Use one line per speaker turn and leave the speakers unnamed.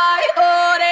I hold it.